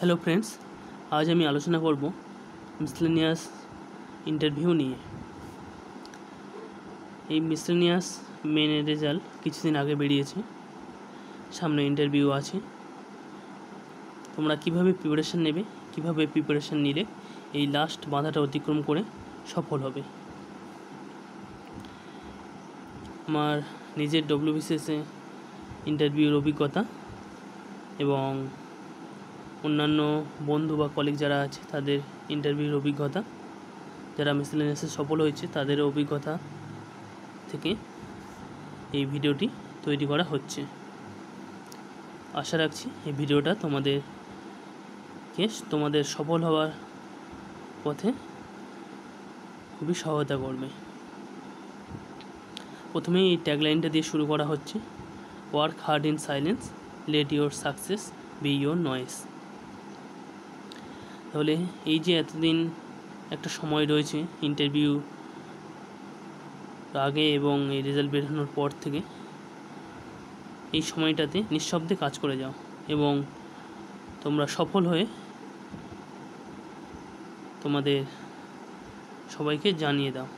Hello friends আজ আমি আলোচনা করব মিসলেনিয়াস ইন্টারভিউ নিয়ে। এই মিসলেনিয়াস মেন রেজাল্ট কিছুদিন আগে বেরিয়েছে। সামনে ইন্টারভিউ আছে। তোমরা কীভাবে প্রিপারেশান নেবে, কীভাবে প্রিপারেশান নিলে এই লাস্ট বাধাটা অতিক্রম করে সফল হবে। আমার নিজের ডব্লিউবিসিএসে ইন্টারভিউর অভিজ্ঞতা এবং অন্যান্য বন্ধু বা কলিগ যারা আছে, তাদের ইন্টারভিউর অভিজ্ঞতা, যারা মিসলেনিয়াসে সফল হয়েছে, তাদের অভিজ্ঞতা থেকে এই ভিডিওটি তৈরি করা হচ্ছে। আশা রাখছি এই ভিডিওটা তোমাদেরকে তোমাদের সফল হওয়ার পথে খুবই সহায়তা করবে। প্রথমেই এই ট্যাগলাইনটা দিয়ে শুরু করা হচ্ছে work hard in silence let your success be your noise তাহলে এই যে এতদিন একটা সময় রয়েছে ইন্টারভিউ আগে এবং এই রেজাল্ট বেরোনোর পর থেকে, এই সময়টাতে নিঃশব্দে কাজ করে যাও এবং তোমরা সফল হয়ে তোমাদের সবাইকে জানিয়ে দাও।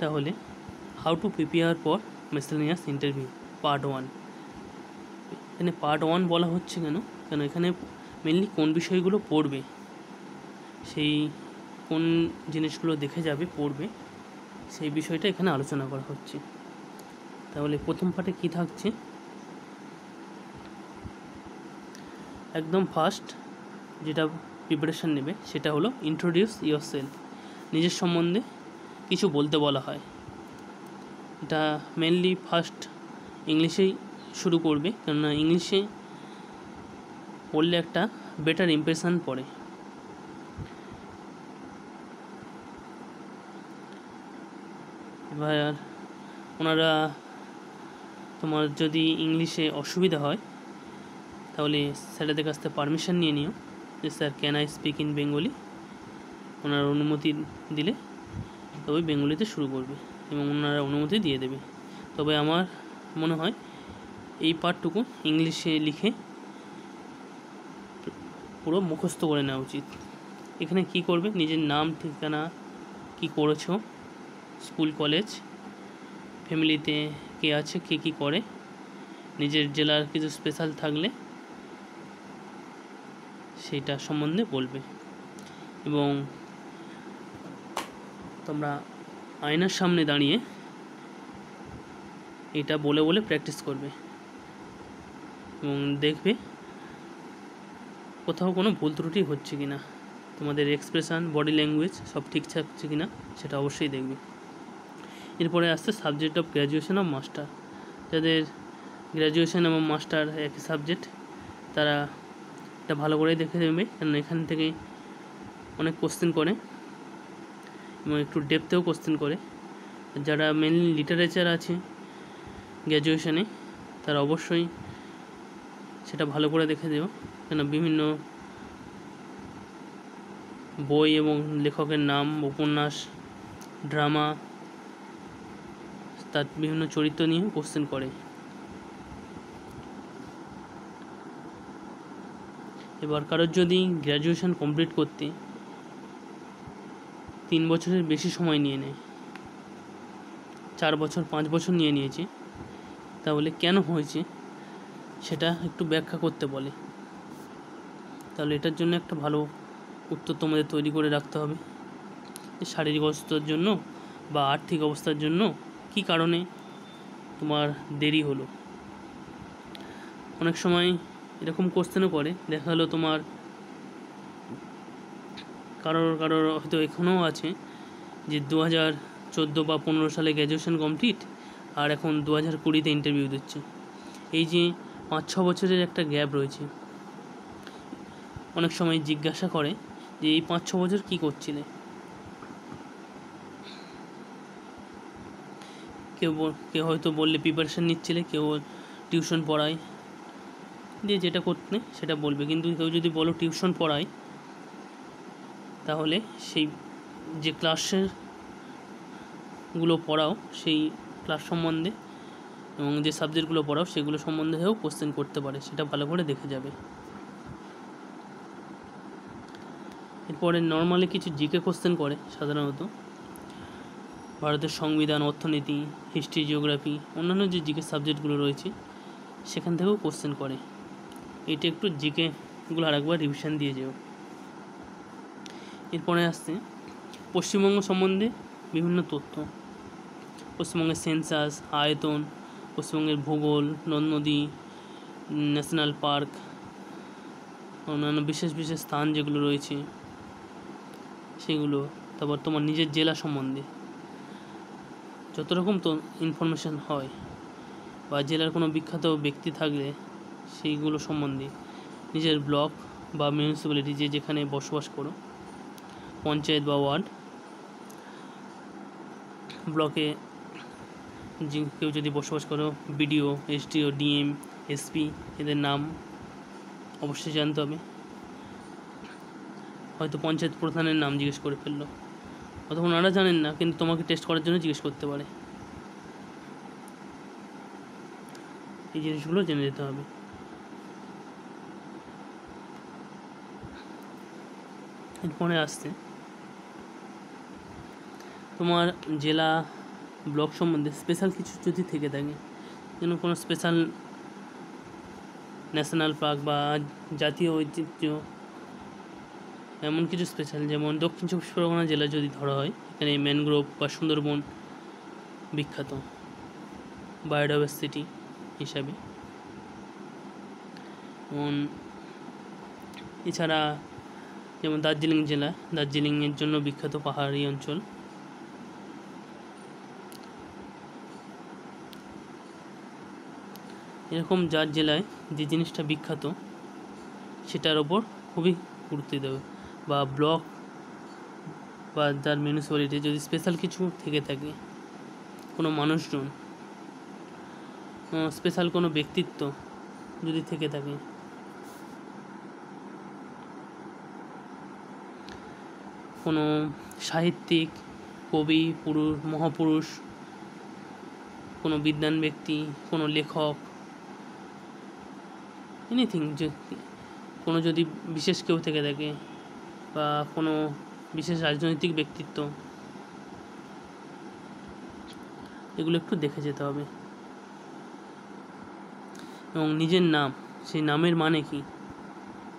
তাহলে how to prepare for miscellaneous interview part one এখানে পার্ট ওয়ান বলা হচ্ছে কেন? কেন এখানে মেনলি কোন বিষয়গুলো পড়বে? সেই কোন জিনিসগুলো দেখে যাবে, পড়বে, সেই বিষয়টা এখানে আলোচনা করা হচ্ছে। তাহলে প্রথম পার্টে কী থাকছে? একদম ফার্স্ট যেটা প্রিপারেশান নেবে, সেটা হলো ইন্ট্রোডিউস ইয়োর সেলফ নিজের সম্বন্ধে কিছু বলতে বলা হয়। এটা মেনলি ফার্স্ট ইংলিশেই শুরু করবে। কেননা ইংলিশে পড়লে একটা বেটার ইমপ্রেশান পড়ে। এবার ওনারা তোমার যদি ইংলিশে অসুবিধা হয়, তাহলে স্যারেদের কাছ থেকে পারমিশন নিয়ে নিও যে, sir can I speak in Bengali ওনার অনুমতি দিলে তবে বেঙ্গলিতে শুরু করবে এবং ওনারা অনুমতি দিয়ে দেবে। তবে আমার মনে হয়। এই পার্টটুকু ইংলিশে লিখে পুরো মুখস্থ করে নেওয়া উচিত। এখানে কি করবে? নিজের নাম, ঠিকানা, কি করেছ? স্কুল, কলেজ, ফ্যামিলিতে কে আছে, কে কী করে? নিজের জেলার কিছু স্পেশাল থাকলে সেইটা সম্বন্ধে বলবে। এবং তোমরা আয়নার সামনে দাঁড়িয়ে এটা বলে বলে প্র্যাকটিস করবে। এবং দেখবে কোথাও কোনো ভুল ত্রুটি হচ্ছে কি না তোমাদের এক্সপ্রেশান বডি ল্যাঙ্গুয়েজ সব ঠিকঠাক হচ্ছে কি না সেটা অবশ্যই দেখবে। এরপরে আসছে subject of graduation of master যাদের গ্র্যাজুয়েশন এবং মাস্টার একই সাবজেক্ট তারা এটা ভালো করেই দেখে দেবে কারণ এখান থেকে অনেক কোশ্চেন করে এবং একটু ডেপথেও কোশ্চেন করে। যারা মেনলি লিটারেচার আছে গ্র্যাজুয়েশনে তারা অবশ্যই সেটা ভালো করে দেখে দেব কেন বিভিন্ন বই এবং লেখকের নাম, উপন্যাস, ড্রামা, তার বিভিন্ন চরিত্র নিয়ে কোশ্চেন করে। এবার কারোর যদি গ্র্যাজুয়েশন কমপ্লিট করতে তিন বছরের বেশি সময় নিয়ে নেয়, চার বছর, পাঁচ বছর নিয়ে নিয়েছে তাহলে কেন হয়েছে, সেটা একটু ব্যাখ্যা করতে বলে। তাহলে এটার জন্য একটা ভালো উত্তর তোমাদের তৈরি করে রাখতে হবে। শারীরিক অবস্থার জন্য বা আর্থিক অবস্থার জন্য কি কারণে তোমার দেরি হলো। অনেক সময় এরকম কোশ্চেনও করে দেখা হলো তোমার কারোর কারোর হয়তো এখনও আছে যে দু হাজার চোদ্দ বা পনেরো সালে গ্র্যাজুয়েশন কমপ্লিট আর এখন দু হাজার কুড়িতে ইন্টারভিউ দিচ্ছে। এই যে পাঁচ ছ বছরের একটা গ্যাপ রয়েছে। অনেক সময় জিজ্ঞাসা করে যে এই পাঁচ ছ বছর কী করছিলে? কেউ কেউ হয়তো বললে প্রিপারেশান নিচ্ছিলে, কেউ টিউশন পড়ায়। দিয়ে যেটা করতে সেটা বলবে। কিন্তু কেউ যদি বলো টিউশন পড়ায়, তাহলে সেই যে ক্লাসেরগুলো পড়াও, সেই ক্লাস সম্বন্ধে এবং যে সাবজেক্টগুলো পড়াও, সেগুলো সম্বন্ধেও কোশ্চেন করতে পারে। সেটা ভালো করে দেখে যাবে। এরপরে নর্মালি কিছু জিকে কোশ্চেন করে সাধারণত। ভারতের সংবিধান, অর্থনীতি হিস্ট্রি জিওগ্রাফি অন্যান্য যে জিকে সাবজেক্টগুলো রয়েছে, সেখান থেকেও কোশ্চেন করে। এটা একটু জিকেগুলো আরেকবার রিভিশন দিয়ে যেও। এরপরে আসছে, পশ্চিমবঙ্গ সম্বন্ধে বিভিন্ন তথ্য। পশ্চিমবঙ্গের সেন্সাস, আয়তন, পশ্চিমবঙ্গের ভূগোল নদ নদী ন্যাশনাল পার্ক, অন্যান্য বিশেষ বিশেষ স্থান যেগুলো রয়েছে, সেগুলো, তারপর তোমার নিজের জেলা সম্বন্ধে। যত রকম তো ইনফরমেশান হয়, বা জেলার কোনো বিখ্যাত ব্যক্তি থাকলে সেইগুলো সম্বন্ধে, নিজের ব্লক বা মিউনিসিপ্যালিটি যে যেখানে বসবাস করো, পঞ্চায়েত বা ওয়ার্ড, ব্লকে যে কেউ যদি বসবাস করো, বিডিও, এসডিও, ডিএম, এসপি, এদের নাম অবশ্যই জানতে হবে। হয়তো পঞ্চায়েত প্রধানের নাম জিজ্ঞেস করে ফেলল। অথবা ওনারা জানেন না, কিন্তু তোমাকে টেস্ট করার জন্য জিজ্ঞেস করতে পারে। এই জিনিসগুলো জেনে যেতে হবে। এরপরে আসতে তোমার জেলা ব্লক সম্বন্ধে স্পেশাল কিছু যদি থেকে থাকে, যেন কোনো স্পেশাল ন্যাশনাল পার্ক বা জাতীয় ঐতিহ্য, এমন কিছু স্পেশাল যেমন দক্ষিণ চব্বিশ পরগনা জেলা যদি ধরা হয়, এখানে ম্যানগ্রোভ বা সুন্দরবন বিখ্যাত বায়োডাইভার্সিটি হিসাবে। যেমন এছাড়া যেমন দার্জিলিং জেলা, দার্জিলিংয়ের জন্য বিখ্যাত পাহাড়ি অঞ্চল। এরকম যার জেলায় যে জিনিসটা বিখ্যাত, সেটার ওপর খুবই গুরুত্ব দেবে বা ব্লক বা যার মিউনিসিপ্যালিটি যদি স্পেশাল কিছু থেকে থাকে, কোনো মানুষজন স্পেশাল কোনো ব্যক্তিত্ব যদি থেকে থাকে, কোনো সাহিত্যিক, কবি, পুরুষ, মহাপুরুষ, কোনো বিদ্বান ব্যক্তি, কোনো লেখক এনিথিং যে কোনো যদি বিশেষ কেউ থেকে থাকে বা কোনো বিশেষ রাজনৈতিক ব্যক্তিত্ব, এগুলো একটু দেখে যেতে হবে। এবং নিজের নাম, সেই নামের মানে কি?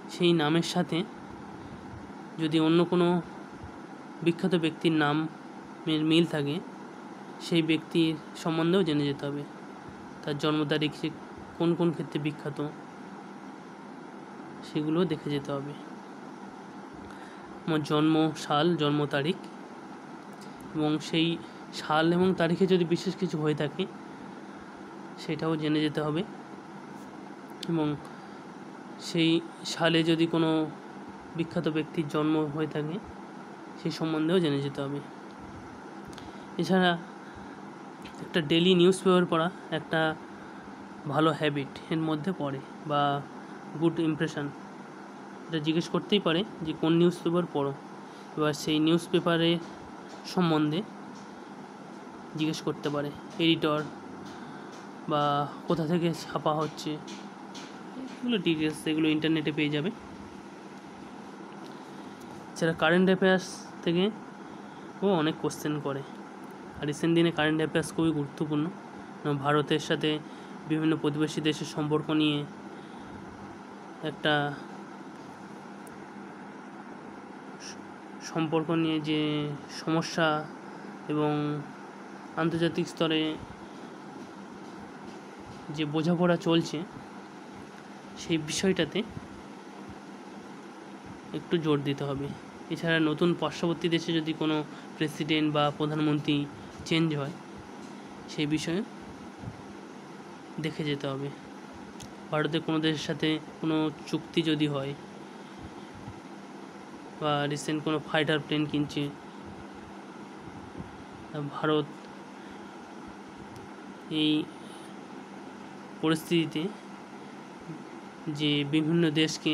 সেই নামের সাথে যদি অন্য কোনো বিখ্যাত ব্যক্তির নামের মিল থাকে, সেই ব্যক্তির সম্বন্ধেও জেনে যেতে হবে। তার জন্ম তারিখ, সে কোন কোন ক্ষেত্রে বিখ্যাত সেগুলো দেখে যেতে হবে। আমার জন্ম সাল, জন্ম তারিখ এবং সেই সাল এবং তারিখে যদি বিশেষ কিছু হয়ে থাকে, সেটাও জেনে যেতে হবে এবং সেই সালে যদি কোনো বিখ্যাত ব্যক্তির জন্ম হয়ে থাকে, সেই সম্বন্ধেও জেনে যেতে হবে। এছাড়া একটা ডেলি নিউজ পেপার পড়া একটা ভালো হ্যাবিট এর মধ্যে পড়ে বা গুড ইমপ্রেশন এটা জিজ্ঞেস করতেই পারে যে কোন নিউজ পেপার পড়ো। এবার সেই নিউজ পেপারের সম্বন্ধে জিজ্ঞেস করতে পারে এডিটর বা কোথা থেকে ছাপা হচ্ছে। এগুলো ডিটেলস এগুলো ইন্টারনেটে পেয়ে যাবে। এছাড়া কারেন্ট অ্যাফেয়ার্স থেকে, ও অনেক কোশ্চেন করে। আর রিসেন্ট দিনে কারেন্ট অ্যাফেয়ার্স খুবই গুরুত্বপূর্ণ। ভারতের সাথে বিভিন্ন প্রতিবেশী দেশের সম্পর্ক নিয়ে একটা সম্পর্ক নিয়ে যে সমস্যা এবং আন্তর্জাতিক স্তরে যে বোঝাপড়া চলছে, সেই বিষয়টাতে একটু জোর দিতে হবে। এছাড়া নতুন পার্শ্ববর্তী দেশে যদি কোনো প্রেসিডেন্ট বা প্রধানমন্ত্রী চেঞ্জ হয় সেই বিষয়ে দেখে যেতে হবে। ভারতের কোনো দেশের সাথে কোনো চুক্তি যদি হয় বা রিসেন্ট কোনো ফাইটার প্লেন কিনছে। ভারত, এই পরিস্থিতিতে যে বিভিন্ন দেশকে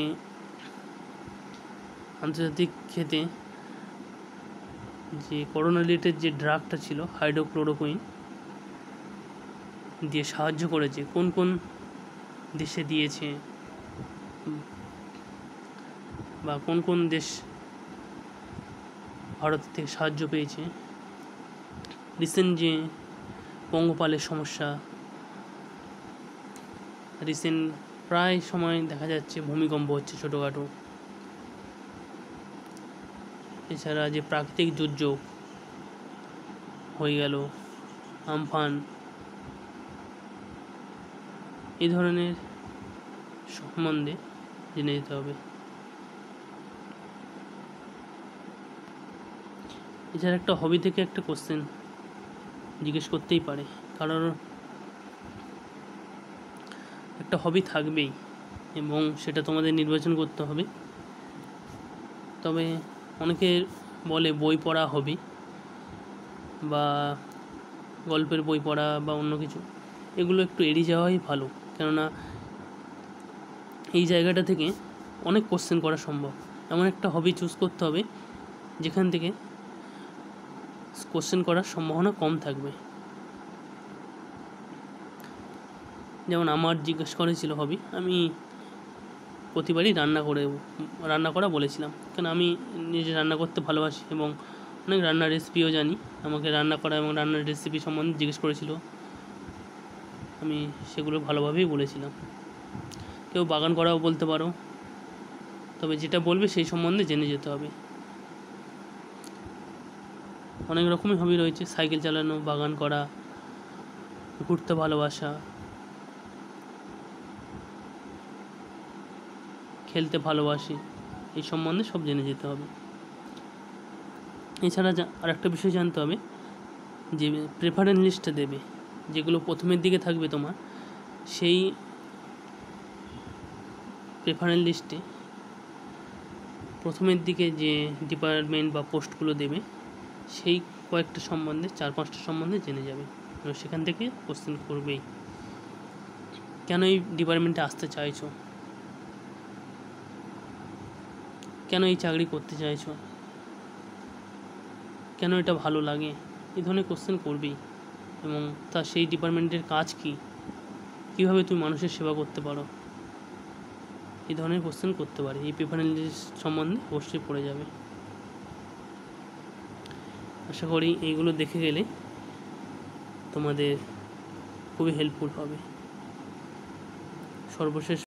আন্তর্জাতিক ক্ষেত্রে যে করোনা রিলেটেড যে ড্রাগটা ছিল হাইড্রোক্লোরোকুইন দিয়ে সাহায্য করেছে, কোন কোন দেশে দিয়েছে, বা কোন কোন দেশ ভারত থেকে সাহায্য পেয়েছে। রিসেন্ট যে পঙ্গপালের সমস্যা, রিসেন্ট প্রায় সময় দেখা যাচ্ছে ভূমিকম্প হচ্ছে ছোটোখাটো। এছাড়া যে প্রাকৃতিক দুর্যোগ হয়ে গেল, আমফান এই ধরনের সম্বন্ধে জেনে যেতে হবে। এছাড়া একটা হবি থেকে একটা কোশ্চেন জিজ্ঞেস করতেই পারে। কারণ একটা হবি থাকবেই এবং সেটা তোমাদের নির্বাচন করতে হবে। তবে অনেকে বলে বই পড়া হবি বা গল্পের বই পড়া বা অন্য কিছু, এগুলো একটু এড়িয়ে যাওয়াই ভালো। কেননা এই জায়গাটা থেকে অনেক কোশ্চেন করা সম্ভব। এমন একটা হবি চুজ করতে হবে যেখান থেকে কোশ্চেন করার সম্ভাবনা কম থাকবে। যেমন আমার জিজ্ঞেস করেছিল হবি, আমি প্রতিবারই রান্না করে, রান্না করা বলেছিলাম। কেন আমি নিজে রান্না করতে ভালোবাসি এবং অনেক রান্নার রেসিপিও জানি। আমাকে রান্না করা এবং রান্নার রেসিপি সম্বন্ধে জিজ্ঞেস করেছিল। আমি সেগুলো ভালোভাবেই বলেছিলাম। কেউ বাগান করাও বলতে পারো, তবে যেটা বলবে সেই সম্বন্ধে জেনে যেতে হবে। অনেক রকমই হবি রয়েছে। সাইকেল চালানো, বাগান করা, ঘুরতে ভালোবাসা, খেলতে ভালোবাসি, এই সম্বন্ধে সব জেনে যেতে হবে। এছাড়া আর একটা বিষয় জানতে হবে, যে প্রেফারেন্স লিস্টটা দেবে, যেগুলো প্রথমের দিকে থাকবে তোমার, সেই প্রেফারেন্স লিস্টে প্রথমের দিকে যে ডিপার্টমেন্ট বা পোস্টগুলো দেবে সেই কয়েকটা সম্বন্ধে, চার পাঁচটা সম্বন্ধে জেনে যাবে। এবার সেখান থেকে কোশ্চেন করবেই। কেন এই ডিপার্টমেন্টে আসতে চাইছো? কেন এই চাকরি করতে চাইছো? কেন এটা ভালো লাগে? এই ধরনের কোশ্চেন করবেই। এবং তা সেই ডিপার্টমেন্টের কাজ কী? কীভাবে তুমি মানুষের সেবা করতে পারো? এই ধরনের কোশ্চেন করতে পারে। এই প্রেফারেন্স সম্বন্ধে অবশ্যই পড়ে যাবে। আশা করি এইগুলো দেখে গেলে তোমাদের খুবই হেল্পফুল হবে। সর্বশেষ